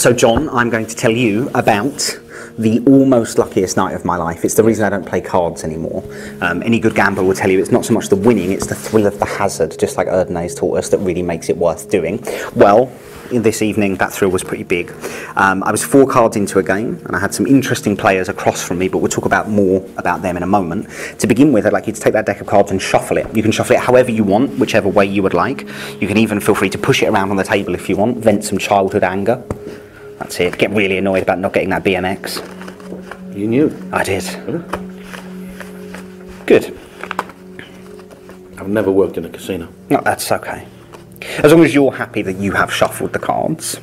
So, John, I'm going to tell you about the almost luckiest night of my life. It's the reason I don't play cards anymore. Um, any good gambler will tell you it's not so much the winning, it's the thrill of the hazard, just like Erdnase taught us, that really makes it worth doing. Well, this evening, that thrill was pretty big. Um, I was four cards into a game, and I had some interesting players across from me, but we'll talk about more about them in a moment. To begin with, I'd like you to take that deck of cards and shuffle it. You can shuffle it however you want, whichever way you would like. You can even feel free to push it around on the table if you want, vent some childhood anger. That's it. Get really annoyed about not getting that BMX. You knew. I did. Good. I've never worked in a casino. No, that's okay. As long as you're happy that you have shuffled the cards.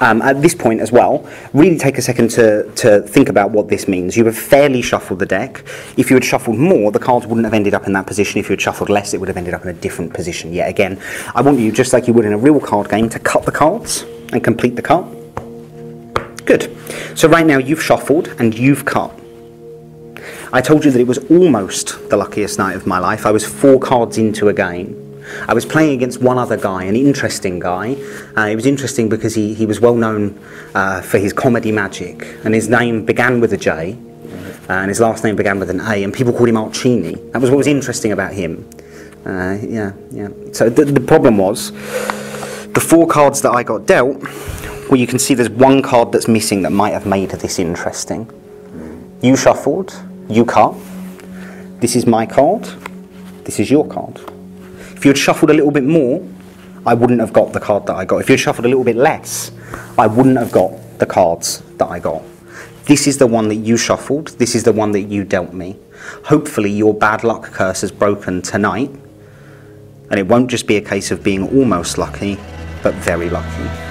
Um, at this point as well, really take a second to, to think about what this means. You have fairly shuffled the deck. If you had shuffled more, the cards wouldn't have ended up in that position. If you had shuffled less, it would have ended up in a different position yet again. I want you, just like you would in a real card game, to cut the cards and complete the cut. Good. So right now you've shuffled and you've cut. I told you that it was almost the luckiest night of my life. I was four cards into a game. I was playing against one other guy, an interesting guy. Uh, it was interesting because he, he was well known uh, for his comedy magic, and his name began with a J, uh, and his last name began with an A, and people called him Archini. That was what was interesting about him. Uh, yeah, yeah. So the problem was the four cards that I got dealt. Well, you can see there's one card that's missing that might have made this interesting. You shuffled, you cut. This is my card. This is your card. If you had shuffled a little bit more, I wouldn't have got the card that I got. If you had shuffled a little bit less, I wouldn't have got the cards that I got. This is the one that you shuffled. This is the one that you dealt me. Hopefully, your bad luck curse has broken tonight, and it won't just be a case of being almost lucky, but very lucky.